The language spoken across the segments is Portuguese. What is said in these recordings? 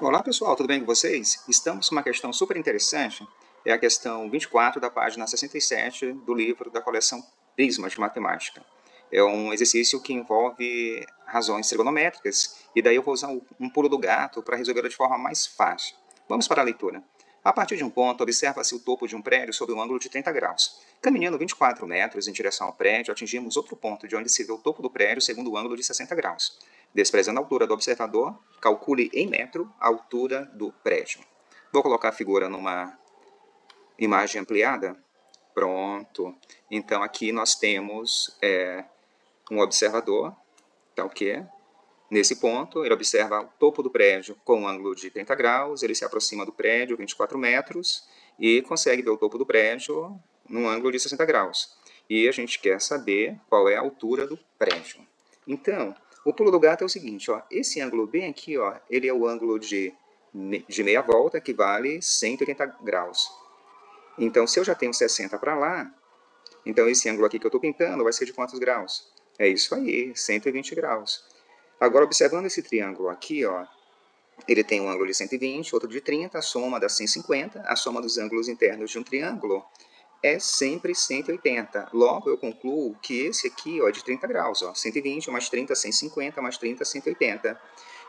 Olá pessoal, tudo bem com vocês? Estamos com uma questão super interessante, é a questão 24 da página 67 do livro da coleção Prisma de Matemática. É um exercício que envolve razões trigonométricas e daí eu vou usar um pulo do gato para resolvê-lo de forma mais fácil. Vamos para a leitura. A partir de um ponto, observa-se o topo de um prédio sob um ângulo de 30 graus. Caminhando 24 metros em direção ao prédio, atingimos outro ponto de onde se vê o topo do prédio segundo o ângulo de 60 graus. Desprezando a altura do observador, calcule em metro a altura do prédio. Vou colocar a figura numa imagem ampliada. Pronto. Então aqui nós temos é, um observador, tá ok? Nesse ponto, ele observa o topo do prédio com um ângulo de 30 graus, ele se aproxima do prédio 24 metros e consegue ver o topo do prédio num ângulo de 60 graus. E a gente quer saber qual é a altura do prédio. Então, o pulo do gato é o seguinte, ó, esse ângulo bem aqui, ó, ele é o ângulo de, de meia volta, que vale 180 graus. Então, se eu já tenho 60 para lá, então esse ângulo aqui que eu estou pintando vai ser de quantos graus? É isso aí, 120 graus. Agora, observando esse triângulo aqui, ó, ele tem um ângulo de 120, outro de 30, a soma dá 150, a soma dos ângulos internos de um triângulo é sempre 180. Logo, eu concluo que esse aqui ó, é de 30 graus. Ó, 120 mais 30, 150, mais 30, 180.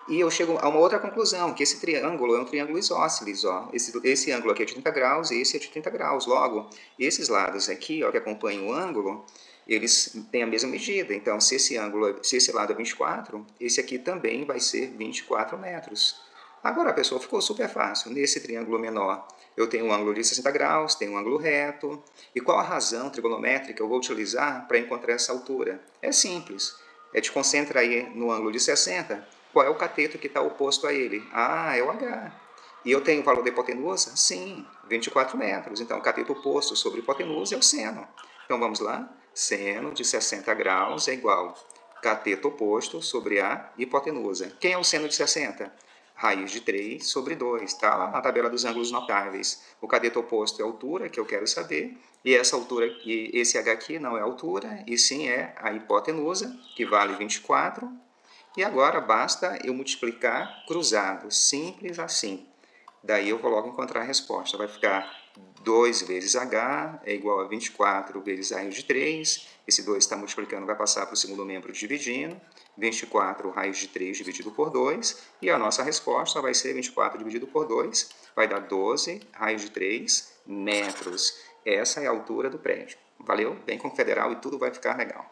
E eu chego a uma outra conclusão, que esse triângulo é um triângulo isósceles. Ó. Esse, esse ângulo aqui é de 30 graus e esse é de 30 graus. Logo, esses lados aqui, ó, que acompanham o ângulo, eles têm a mesma medida. Então, se esse ângulo, se esse lado é 24, esse aqui também vai ser 24 metros. Agora, pessoal, ficou super fácil. Nesse triângulo menor, eu tenho um ângulo de 60 graus, tenho um ângulo reto. E qual a razão trigonométrica eu vou utilizar para encontrar essa altura? É simples. É te concentra aí no ângulo de 60. Qual é o cateto que está oposto a ele? Ah, é o H. E eu tenho o valor da hipotenusa? Sim, 24 metros. Então, o cateto oposto sobre hipotenusa é o seno. Então, vamos lá? Seno de 60 graus é igual cateto oposto sobre a hipotenusa. Quem é o seno de 60? Raiz de 3 sobre 2. Está lá na tabela dos ângulos notáveis. O cateto oposto é a altura, que eu quero saber, e essa altura, e esse H aqui não é altura, e sim é a hipotenusa, que vale 24. E agora basta eu multiplicar cruzado, simples assim. Daí eu coloco encontrar a resposta. Vai ficar 2 vezes H é igual a 24 vezes raiz de 3. Esse 2 está multiplicando, vai passar para o segundo membro dividindo. 24 raiz de 3 dividido por 2. E a nossa resposta vai ser 24 dividido por 2. Vai dar 12 raiz de 3 metros. Essa é a altura do prédio. Valeu? Vem com o federal e tudo vai ficar legal.